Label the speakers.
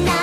Speaker 1: night.